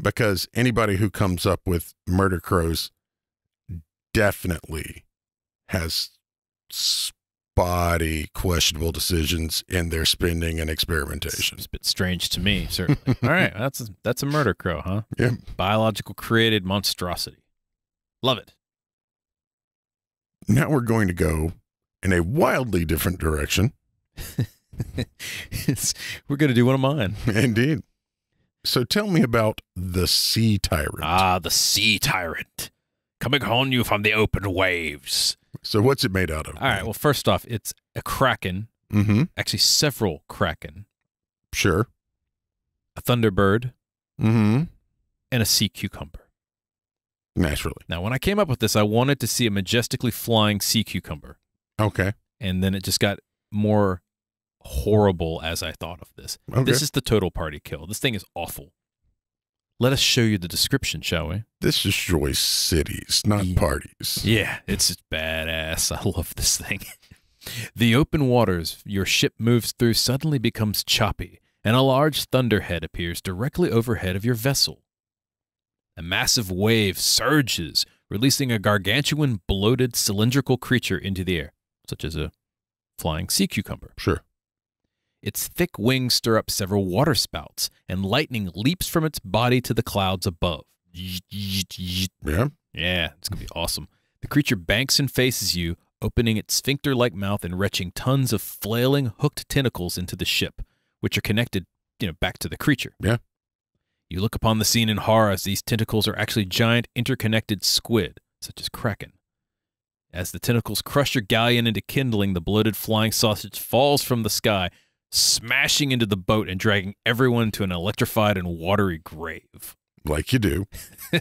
because anybody who comes up with murder crows definitely has spotty, questionable decisions in their spending and experimentation. It's a bit strange to me, certainly. All right. That's a, that's a murder crow, huh? Yeah. Biological created monstrosity. Love it. Now we're going to go in a wildly different direction. We're going to do one of mine. Indeed. So tell me about the sea tyrant. Ah, the sea tyrant. Coming on you from the open waves. so what's it made out of? All right. Well, first off, it's a kraken, mm-hmm. actually, several kraken, Sure. a thunderbird, Mm-hmm. and a sea cucumber. Naturally. Now, when I came up with this, I wanted to see a majestically flying sea cucumber. Okay. And then it just got more horrible as I thought of this. Okay. This is the total party kill. This thing is awful. Let us show you the description, shall we? this destroys cities, not Yeah. parties. Yeah, it's just badass. I love this thing. The open waters your ship moves through suddenly becomes choppy, and a large thunderhead appears directly overhead of your vessel. A massive wave surges, releasing a gargantuan, bloated, cylindrical creature into the air, such as a flying sea cucumber. Sure. Its thick wings stir up several water spouts, and lightning leaps from its body to the clouds above. Yeah. Yeah, it's going to be awesome. The creature banks and faces you, opening its sphincter like mouth and retching tons of flailing, hooked tentacles into the ship, which are connected, you know, back to the creature. Yeah. You look upon the scene in horror as these tentacles are actually giant interconnected squid, such as kraken. As the tentacles crush your galleon into kindling, the bloated flying sausage falls from the sky, smashing into the boat and dragging everyone to an electrified and watery grave. Like you do.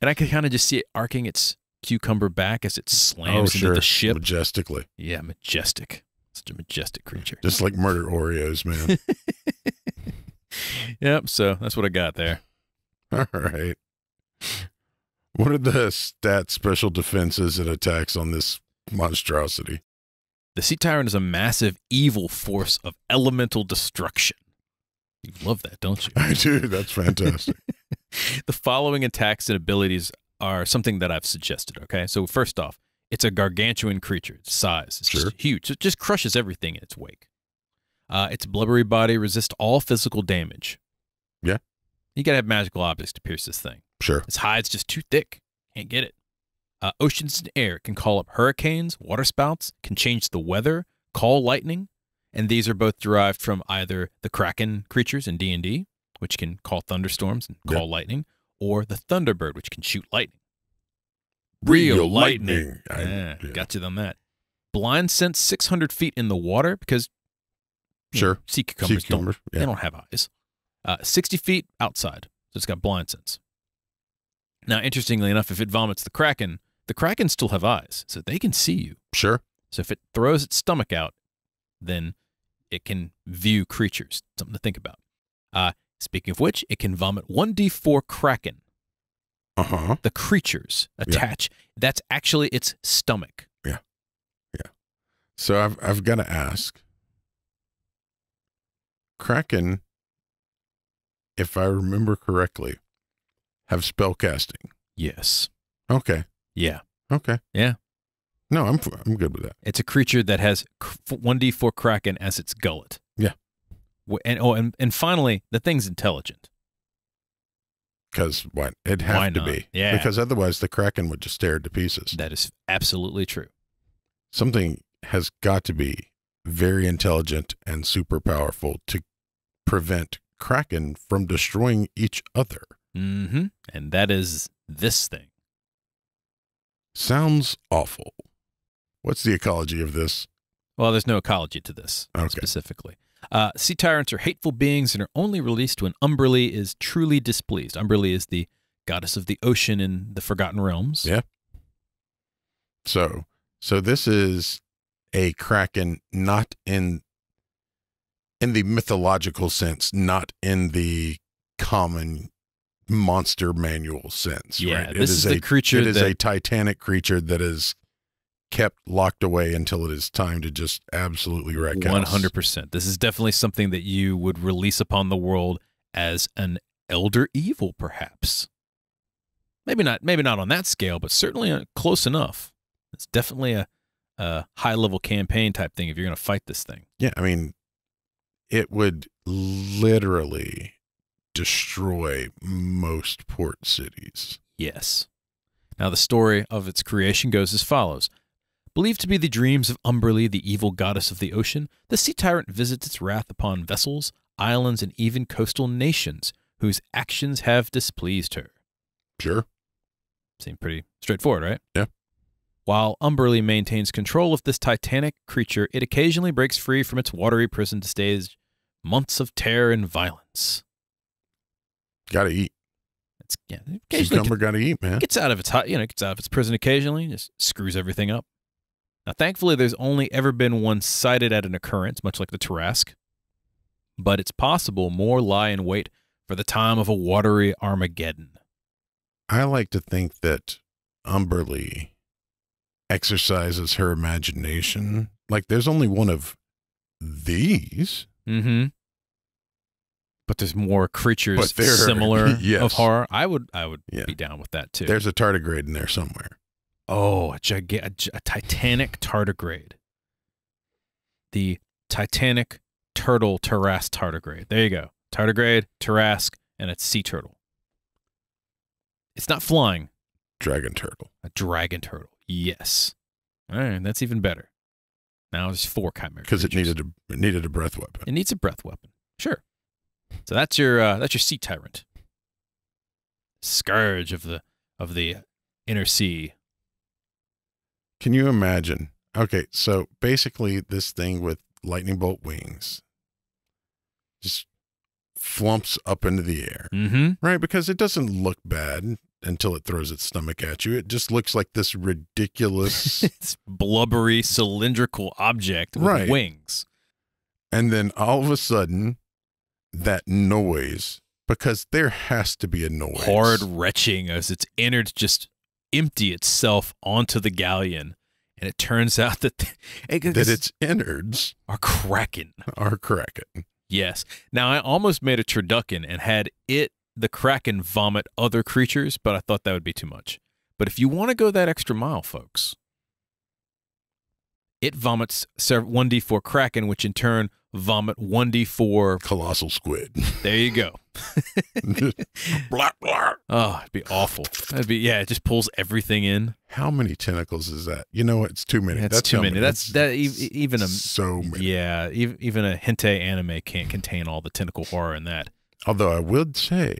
And I could kind of just see it arcing its cucumber back as it slams oh, sure. into the ship. Majestically. Yeah, majestic. Such a majestic creature. Just like murder Oreos, man. Yep, so that's what I got there. All right. What are the stat special defenses and attacks on this monstrosity? The Sea Tyrant is a massive evil force of elemental destruction. You love that, don't you? I do. That's fantastic. the following attacks and abilities are something that I've suggested, okay? So first off, it's a gargantuan creature. Its size is Sure. just huge. It just crushes everything in its wake. Uh, its blubbery body resists all physical damage. Yeah. You gotta have magical objects to pierce this thing. sure. Its hide's just too thick. Can't get it. Uh, oceans and air can call up hurricanes, water spouts, can change the weather, call lightning, and these are both derived from either the kraken creatures in D&D, which can call thunderstorms and Yeah. call lightning, or the thunderbird, which can shoot lightning. Real lightning. lightning. I- yeah, yeah. Got you on that. Blind sense 600 feet in the water because you know, Sure. sea cucumbers Sea don't cucumber. they don't have eyes. Uh, 60 feet outside. So it's got blind sense. Now, interestingly enough, if it vomits the Kraken, the Kraken still have eyes, so they can see you. Sure. So if it throws its stomach out, then it can view creatures. Something to think about. Uh, speaking of which, it can vomit 1d4 Kraken. Uh huh. The creatures attach. That's actually its stomach. Yeah. Yeah. So I've I've got to ask. Kraken, if I remember correctly, have spell casting. Yes. Okay. Yeah. Okay. Yeah. No, I'm I'm good with that. It's a creature that has 1d4 Kraken as its gullet. Yeah. And oh, and, and finally, the thing's intelligent. Because what? It'd have Why to not? be. Yeah. Because otherwise, the Kraken would just tear it to pieces. That is absolutely true. Something has got to be very intelligent and super powerful to prevent Kraken from destroying each other. Mm-hmm. And that is this thing. Sounds awful. What's the ecology of this? Well, there's no ecology to this Okay. specifically. Uh, sea tyrants are hateful beings and are only released when Umberlee is truly displeased. Umberlee is the goddess of the ocean in the Forgotten Realms. Yeah. So, so this is a kraken, not in in the mythological sense, not in the common monster manual sense. Yeah, right? this It is a, the creature It is that a titanic creature that is kept locked away until it is time to just absolutely wreck. One hundred percent. This is definitely something that you would release upon the world as an elder evil, perhaps. Maybe not. Maybe not on that scale, but certainly uh, close enough. It's definitely a, a high level campaign type thing if you're going to fight this thing. Yeah, I mean, it would literally destroy most port cities. Yes. Now, the story of its creation goes as follows. Believed to be the dreams of Umberlee, the evil goddess of the ocean, the sea tyrant visits its wrath upon vessels, islands, and even coastal nations whose actions have displeased her. Sure. Seem pretty straightforward, right? Yeah. While Umberlee maintains control of this titanic creature, it occasionally breaks free from its watery prison to stage months of terror and violence. Got to eat. It's yeah, occasionally Cucumber got to eat, man. gets out of its hut, you know, gets out of its prison occasionally, just screws everything up. Now, thankfully, there's only ever been one sighted at an occurrence, much like the Tarrasque. But it's possible more lie in wait for the time of a watery Armageddon. I like to think that Umberlee exercises her imagination. Like there's only one of these. Mm-hmm. But there's more creatures similar of horror. I would I would Yeah. be down with that too. There's a tardigrade in there somewhere. oh, a, giga- a, a Titanic tardigrade. The Titanic turtle Tarrasque tardigrade. There you go. Tardigrade, Tarrasque, and a sea turtle. It's not flying. Dragon turtle. A dragon turtle. Yes. All right, that's even better. Now there's four chimera Because it needed a it needed a breath weapon. It needs a breath weapon. Sure. So that's your uh, that's your sea tyrant. Scourge of the of the inner sea. Can you imagine? Okay, so basically this thing with lightning bolt wings just flumps up into the air, Mm-hmm. right? Because it doesn't look bad until it throws its stomach at you. It just looks like this ridiculous it's blubbery cylindrical object with Right. wings. and then all of a sudden that noise because there has to be a noise. Hard retching as its innards just empty itself onto the galleon. And it turns out that it, that its innards are kraken. are kraken. Yes. Now I almost made a turducken and had it the kraken vomit other creatures, but I thought that would be too much. But if you want to go that extra mile, folks, it vomits 1d4 kraken, which in turn vomit 1d4. Colossal squid. There you go. blah, blah. Oh, it'd be awful. That'd be yeah. It just pulls everything in. How many tentacles is that? You know what? It's too many. That's too how many. That's that. Even a so many. yeah. Even even a hentai anime can't contain all the tentacle horror in that. Although I would say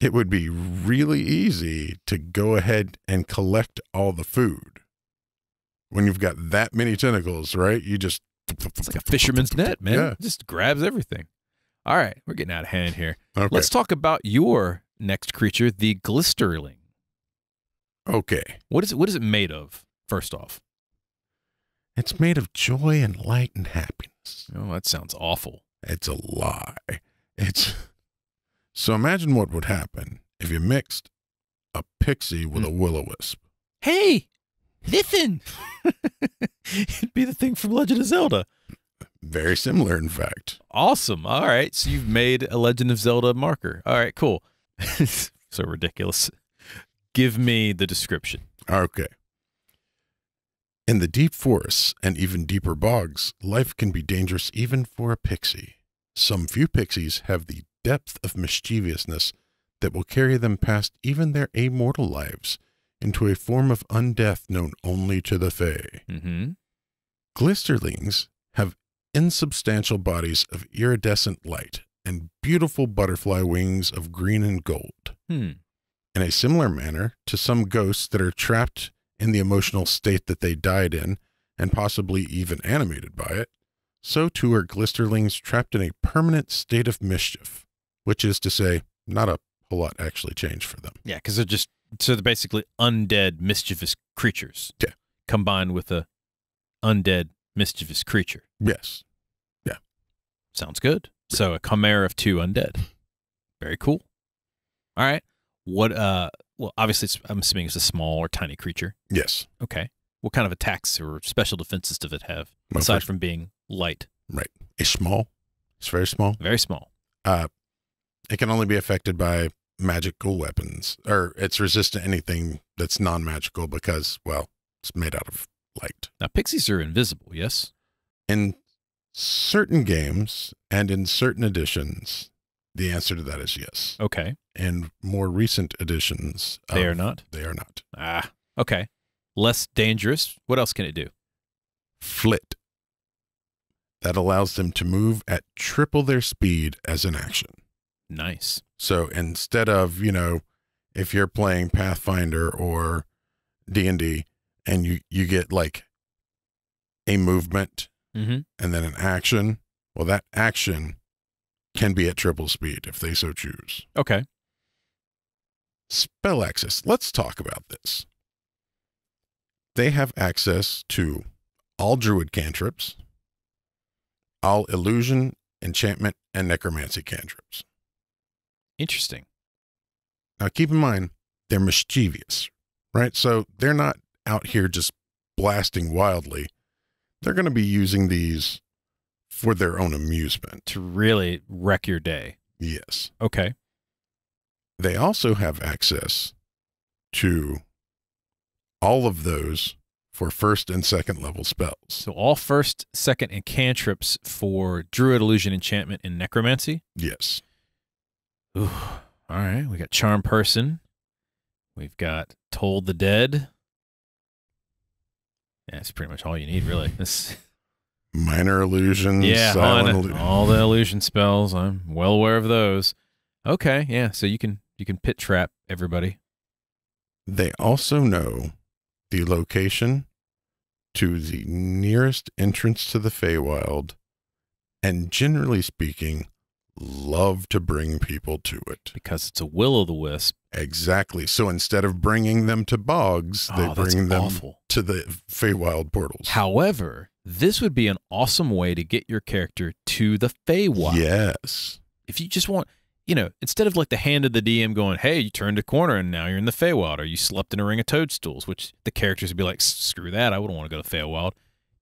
it would be really easy to go ahead and collect all the food. When you've got that many tentacles, right? You just It's like a fisherman's net, man. Yeah. Just grabs everything. All right, we're getting out of hand here. Okay. Let's talk about your next creature, the glisterling. okay. What is it? What is it made of? First off, It's made of joy and light and happiness. oh, that sounds awful. It's a lie. It's so imagine what would happen if you mixed a pixie with a hmm. will o wisp. Hey, listen! It'd be the thing from Legend of Zelda. Very similar, in fact. Awesome. All right, so you've made a Legend of Zelda marker. All right, cool. so ridiculous. Give me the description. Okay. In the deep forests and even deeper bogs, life can be dangerous even for a pixie. Some few pixies have the depth of mischievousness that will carry them past even their immortal lives into a form of undeath known only to the Fae. Mm-hmm. Glisterlings have insubstantial bodies of iridescent light and beautiful butterfly wings of green and gold. Hmm. In a similar manner to some ghosts that are trapped in the emotional state that they died in and possibly even animated by it, so too are glisterlings trapped in a permanent state of mischief, which is to say, not a whole lot actually changed for them. Yeah, because they're just so they're basically undead, mischievous creatures. Yeah. Combined with a undead, mischievous creature. Yes. Yeah. Sounds good. So a chimera of two undead. Very cool. All right. What? Uh. Well, obviously, it's, I'm assuming it's a small or tiny creature. Yes. Okay. What kind of attacks or special defenses does it have Well, aside first- from being light? Right. It's small. It's very small. Very small. Uh, it can only be affected by magical weapons, or it's resistant to anything that's non magical because, well, it's made out of light. Now pixies are invisible. Yes. In certain games and in certain editions, the answer to that is yes. Okay. In more recent editions, They of- are not. They are not. Ah. Okay. Less dangerous. What else can it do? Flit. That allows them to move at triple their speed as an action. Nice. So instead of, you know, if you're playing Pathfinder or D&D and you you get like a movement Mm-hmm. and then an action, well that action can be at triple speed if they so choose. Okay. Spell access. Let's talk about this. They have access to all druid cantrips, all illusion, enchantment, and necromancy cantrips. Interesting. Now, keep in mind, they're mischievous, right? So they're not out here just blasting wildly. They're going to be using these for their own amusement. To really wreck your day. Yes. Okay. They also have access to all of those for first and second level spells. So all first, second, and cantrips for Druid, Illusion, Enchantment, and Necromancy. Yes. Ooh. All right. We got Charm Person. We've got Toll the Dead. Yeah, that's pretty much all you need, really. This, Minor illusions, yeah, all, all the illusion spells. I'm well aware of those. Okay, yeah. So you can you can pit trap everybody. They also know the location to the nearest entrance to the Feywild, and generally speaking, love to bring people to it. because it's a will o' the wisp. Exactly. So instead of bringing them to bogs, they Oh, bring them awful. to the Feywild portals. However, this would be an awesome way to get your character to the Feywild. Yes. If you just want, you know, instead of like the hand of the DM going, "Hey, you turned a corner and now you're in the Feywild," or you slept in a ring of toadstools, which the characters would be like, "Screw that! I wouldn't want to go to Feywild."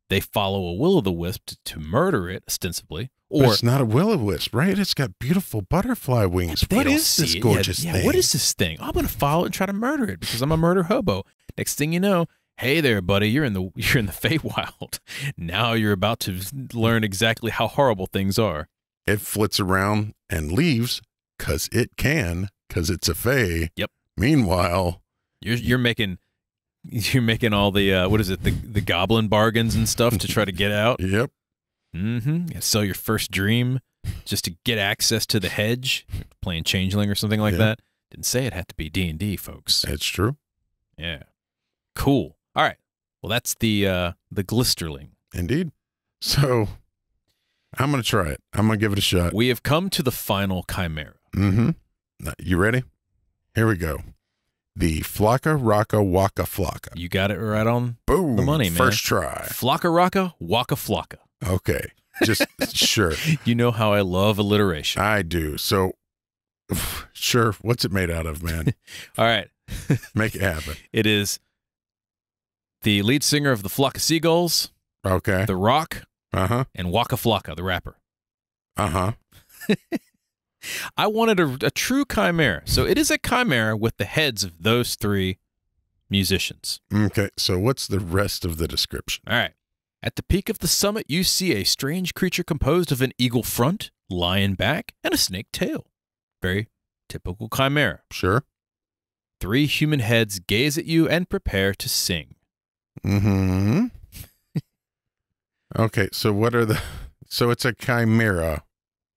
They follow a will o' the wisp to, to murder it, ostensibly, But or it's not a will o wisp, right? It's got beautiful butterfly wings. But they What is this gorgeous yeah, thing? What is this thing? I'm gonna follow it and try to murder it because I'm a murder hobo. Next thing you know, hey there, buddy, you're in the you're in the Feywild. Now you're about to learn exactly how horrible things are. It flits around and leaves because it can, because it's a Fey. Yep. Meanwhile, You're you're making you're making all the uh, what is it the the goblin bargains and stuff to try to get out. yep. Mm-hmm. Sell your first dream just to get access to the hedge, playing changeling or something like Yeah. that. Didn't say it had to be D and D, folks. That's true. Yeah. Cool. All right. Well, that's the uh the glisterling. Indeed. So I'm going to try it. I'm going to give it a shot. We have come to the final chimera. Mm-hmm. You ready? Here we go. The Flocka Rocka Waka Flocka. You got it right on Boom. The money, man. First try. Flocka Rocka, Waka Flocka. Okay. Just sure. You know how I love alliteration. I do. So sure. What's it made out of, man? All right. Make it happen. It is the lead singer of the Flock of Seagulls, Okay. The Rock, Uh-huh. and Waka Flocka, the rapper. Uh-huh. I wanted a, a true chimera. So it is a chimera with the heads of those three musicians. Okay. So what's the rest of the description? All right. At the peak of the summit, you see a strange creature composed of an eagle front, lion back, and a snake tail. Very typical chimera. Sure. Three human heads gaze at you and prepare to sing. Mm-hmm. okay, so what are the so it's a chimera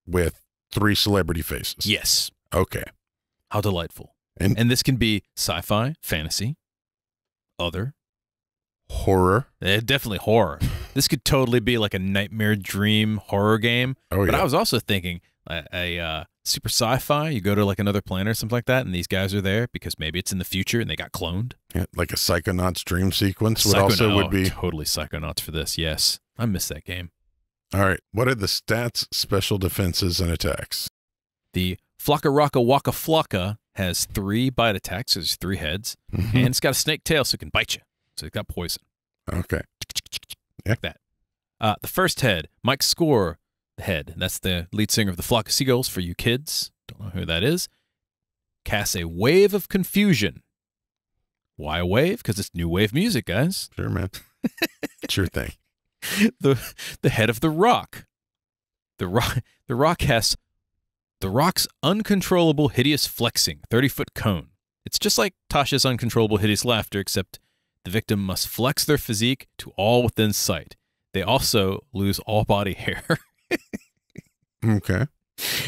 with three celebrity faces. Yes. Okay. How delightful. And- And this can be sci fi, fantasy, other, Horror. eh, definitely horror. this could totally be like a nightmare dream horror game. Oh yeah. But. I was also thinking a, a uh, super sci-fi. You go to like another planet or something like that, and these guys are there because maybe it's in the future and they got cloned. Yeah, like a Psychonauts dream sequence would Psychonaut- also would be. totally psychonauts for this. Yes, I miss that game. All right. What are the stats, special defenses, and attacks? The Flocka Rocka Waka Flocka has three bite attacks. So there's three heads, Mhm. and it's got a snake tail, so it can bite you. So it's got poison. Okay. Like that. Uh, the first head, Mike Score, the head. That's the lead singer of the Flock of Seagulls for you kids. Don't know who that is. Casts a wave of confusion. Why a wave? Because it's new wave music, guys. Sure, man. sure thing. the the head of the rock. The rock the rock casts the rock's uncontrollable hideous flexing, 30 foot cone. It's just like Tasha's uncontrollable hideous laughter, except the victim must flex their physique to all within sight. They also lose all body hair. Okay.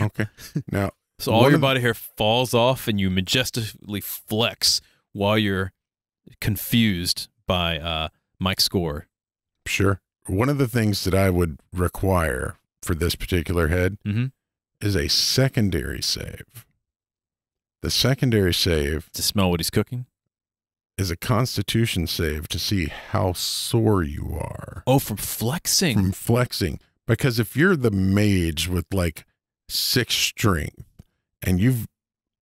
Okay. Now, so all your body hair falls off and you majestically flex while you're confused by uh, Mike Score. sure. One of the things that I would require for this particular head Mhm. is a secondary save. The secondary save To smell what he's cooking. Is a constitution save to see how sore you are Oh, from flexing. from flexing. Because if you're the mage with like six strength and you've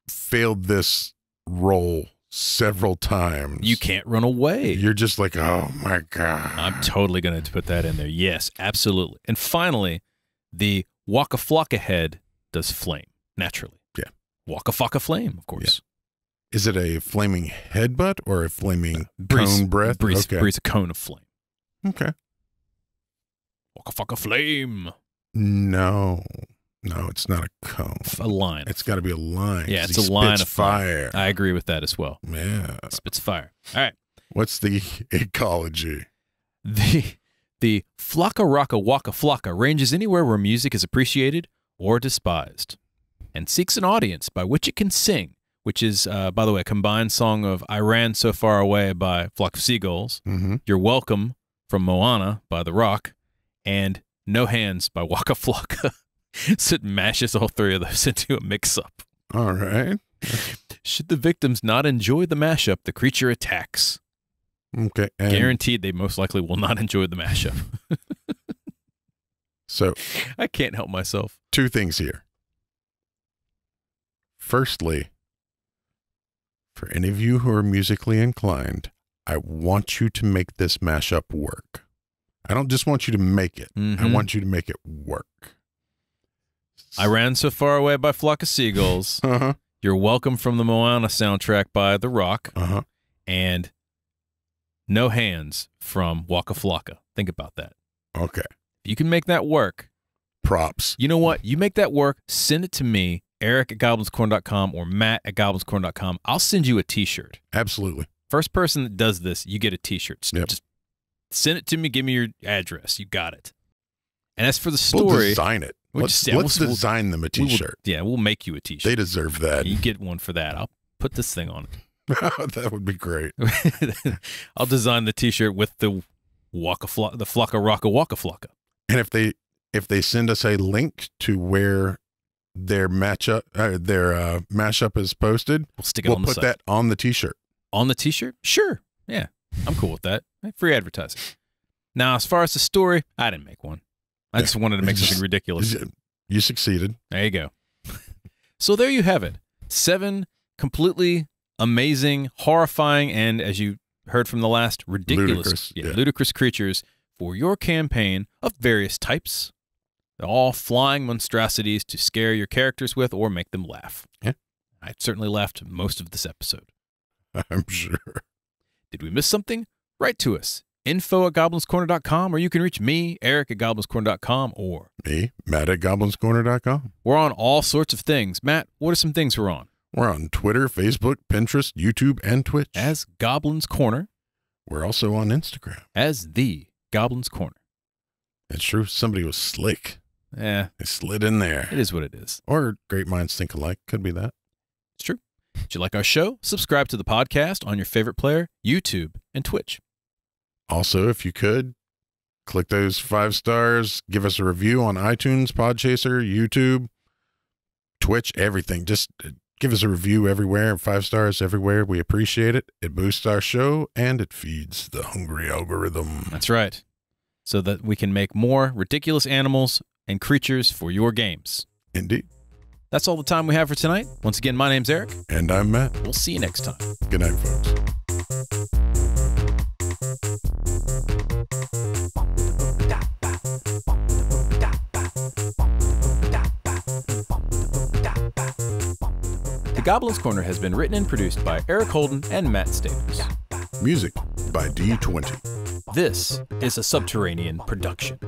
failed this roll several times. You can't run away. You're just like, oh my god. I'm totally going to put that in there. Yes, absolutely. And finally, the Waka Flocka head does flame naturally. Yeah. Waka Flocka flame, of course. Is it a flaming headbutt or a flaming uh, Breeze- cone breath? Breeze, okay. breeze a cone of flame. Okay. Waka Flocka flame. No, no, it's not a cone. A line. It's got to be a line. Yeah, it's a line of flame. fire. I agree with that as well. yeah. Spits fire. All right. What's the ecology? The the Flocka Rocka Waka Flocka ranges anywhere where music is appreciated or despised, and seeks an audience by which it can sing, which is, uh, by the way, a combined song of "I Ran So Far Away" by Flock of Seagulls, Mm-hmm. "You're Welcome" from Moana by The Rock, and "No Hands" by Waka Flocka. so it mashes all three of those into a mix-up. All right. Should the victims not enjoy the mashup, the creature attacks. Okay. And Guaranteed, they most likely will not enjoy the mashup. so, I can't help myself. two things here. Firstly, for any of you who are musically inclined, I want you to make this mashup work. I don't just want you to make it. I Mhm. want you to make it work. I ran so far away by Flock of Seagulls. Uh huh. You're welcome from the Moana soundtrack by The Rock, Uh huh. and No Hands from Waka Flocka. Think about that. Okay. If you can make that work, Props. you know what? You make that work, send it to me, Eric at goblinscorner.com or Matt at goblinscorner.com. I'll send you a t shirt. Absolutely. First person that does this, you get a t shirt. Yep. Just send it to me, give me your address. You got it. And as for the We'll story, design it. We'll let's just- let's we'll- we'll- design them a we will- t-shirt. yeah, we'll make you a t shirt. They deserve that. You get one for that. I'll put this thing on it. that would be great. I'll design the T-shirt with the waka flock, the flocka rocka waka flocka. And if they if they send us a link to where their matchup uh, their uh, mashup is posted, We'll stick it we'll on the put site. that on the t-shirt. on the T-shirt. Sure, yeah, I'm cool with that. Free advertising. Now, as far as the story, I didn't make one. I Yeah. just wanted to make something ridiculous. You succeeded. There you go. so there you have it. Seven completely amazing, horrifying, and as you heard from the last, ridiculous, Ludicrous, yeah, yeah. ludicrous creatures for your campaign of various types. They're all flying monstrosities to scare your characters with or make them laugh. Yeah. I certainly laughed most of this episode. I'm sure. Did we miss something? Write to us. Info at goblinscorner.com, or you can reach me, Eric at goblinscorner.com, or Me, Matt at goblinscorner.com. we're on all sorts of things. Matt, what are some things we're on? We're on Twitter, Facebook, Pinterest, YouTube, and Twitch. As Goblins Corner, We're also on Instagram. as the Goblins Corner. It's true. Somebody was slick. Eh, They slid in there. it is what it is. Or great minds think alike. Could be that. It's true. If you like our show, subscribe to the podcast on your favorite player, YouTube, and Twitch. Also, if you could, click those five stars, give us a review on iTunes, Podchaser, YouTube, Twitch, everything. Just uh, give us a review everywhere, and five stars everywhere. We appreciate it. It boosts our show and it feeds the hungry algorithm. That's right. So that we can make more ridiculous animals and creatures for your games. Indeed. That's all the time we have for tonight. Once again, my name's Eric. And I'm Matt. We'll see you next time. Good night, folks. The Goblins Corner has been written and produced by Eric Holden and Matt Staples. Music by D20. This is a subterranean production.